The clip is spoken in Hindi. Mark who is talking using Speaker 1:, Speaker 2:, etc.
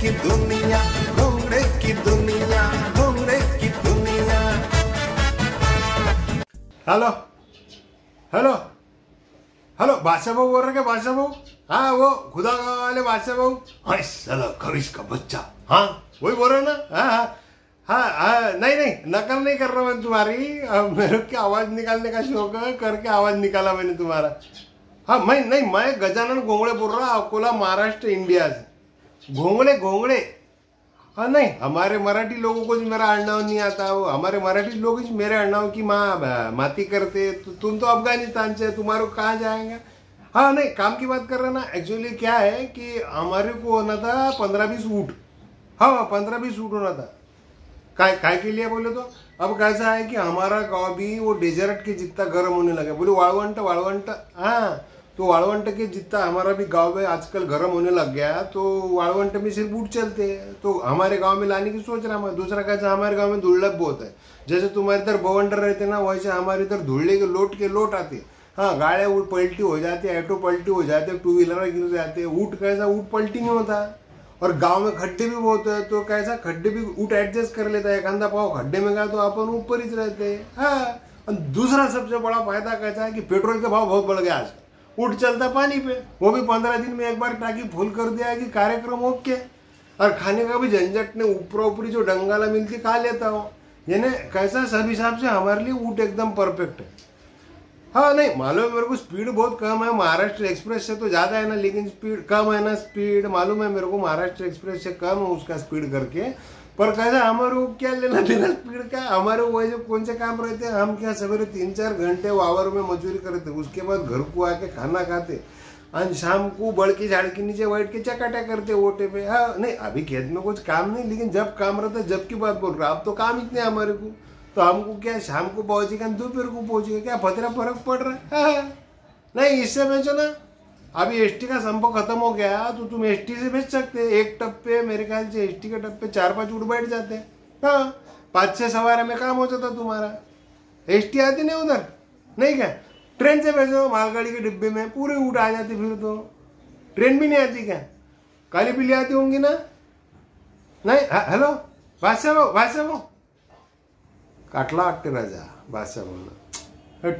Speaker 1: की दुनिया घोंगड़े की दुनिया घोंगड़े की दुनिया।
Speaker 2: हेलो हेलो हेलो, बादशाह भाऊ बोल रहे क्या बादशाह भाऊ? हाँ वो खुदा वाले बादशाह भाऊ। साला खरीश का बच्चा। हाँ वही बोल रहे ना? हाँ हाँ हाँ हाँ नहीं नहीं, नकल नहीं कर रहा मैं तुम्हारी। मेरे को आवाज़ निकालने का शौक है, करके आवाज़ निकाला मैंने तुम्हारा। हाँ मैं, नहीं, मैं गजानन घोंगड़े बोल रहा, अकोला, महाराष्ट्र, इंडिया से। घोंगड़े घोंगड़े हाँ नहीं। हमारे मराठी लोगों को मेरा अण्णाव नहीं आता। वो हमारे मराठी लोग मेरे अण्णाव की माँ माती करते तो तुम तो अफ़गानिस्तान से तुम्हारे कहाँ जाएँगे? हाँ नहीं, काम की बात कर रहे ना। एक्चुअली क्या है कि हमारे को होना था पंद्रह बीस ऊट। हाँ पंद्रह बीस ऊट होना था। काय काय के लिए बोले तो। अब कैसा है कि हमारा गाँव भी वो डेजर्ट के जितना गर्म होने लगा बोले, वाळवंट वाळवंट। हाँ तो वाळवंट के जितना हमारा भी गाँव में आजकल गर्म होने लग गया तो वाळवंट में सिर्फ़ ऊट चलते हैं। तो हमारे गाँव में लाने की सोच रहा मैं। दूसरा कैसा हमारे गाँव में दुर्लभ बहुत है। जैसे तुम्हारे इधर बवंडर रहते ना, वैसे हमारे इधर धुल्ले के लोट के लोट आते हाँ। गाड़ियाँ ऊट पलटी हो जाती है, ऑटो पलटी हो जाते टू व्हीलर गिर जाते हैं। ऊट कैसा ऊट पलटी नहीं होता। और गाँव में खड्डे भी बहुत है तो कैसा खड्डे भी ऊट एडजस्ट कर लेता है। कंधा पाव खड्डे में गया तो अपन ऊपर ही रहते हैं। हाँ दूसरा सबसे बड़ा फ़ायदा कैसा है कि पेट्रोल का भाव बहुत बढ़ गया आज ऊट चलता पानी पे। वो भी पंद्रह दिन में एक बार टाकी फुल कर दिया कि कार्यक्रम ओके। और खाने का भी झंझट ने ऊपर ऊपरी जो डंगाला मिलती खा लेता हूँ। यानी कैसा सब हिसाब से हमारे लिए ऊट एकदम परफेक्ट है। हाँ नहीं, मालूम है मेरे को स्पीड बहुत कम है, महाराष्ट्र एक्सप्रेस से तो ज़्यादा है ना, लेकिन स्पीड कम है ना स्पीड मालूम है मेरे को महाराष्ट्र एक्सप्रेस से कम है उसका स्पीड करके। पर कैसा, हमारे क्या लेना देना स्पीड का? हमारे को वैसे कौन से काम रहते हैं, हम क्या सवेरे तीन चार घंटे वावर में मजदूरी करते उसके बाद घर को आके खाना खाते और शाम को बड़ की झाड़ के नीचे बैठ के चकाटा करते ओटे पे। हाँ नहीं, अभी खेत में कुछ काम नहीं, लेकिन जब काम रहता जब की बात बोल रहा अब तो काम इतने हमारे को। तो हमको क्या शाम को पहुंचेगा दोपहर को पहुंचेगा क्या फतरा फ़र्क पड़ रहा है? हाँ। नहीं, इससे बेचो ना। अभी एसटी का संप खत्म हो गया तो तुम एसटी से बेच सकते एक टप्पे, मेरे ख्याल से एसटी के टप्पे चार पाँच उठ बैठ जाते हाँ। पाँच छः सवार में काम हो जाता तुम्हारा। एसटी आती नहीं उधर? नहीं क्या? ट्रेन से भेजो, मालगाड़ी के डिब्बे में, पूरे उठ आ जाते फिर तो। ट्रेन भी नहीं आती क्या? काली पीली आती होंगी ना? नाही हॅलो? बादशाह भाऊ बादशाह भाऊ काटला वाटते राजा बादशाह म्हणून. हट.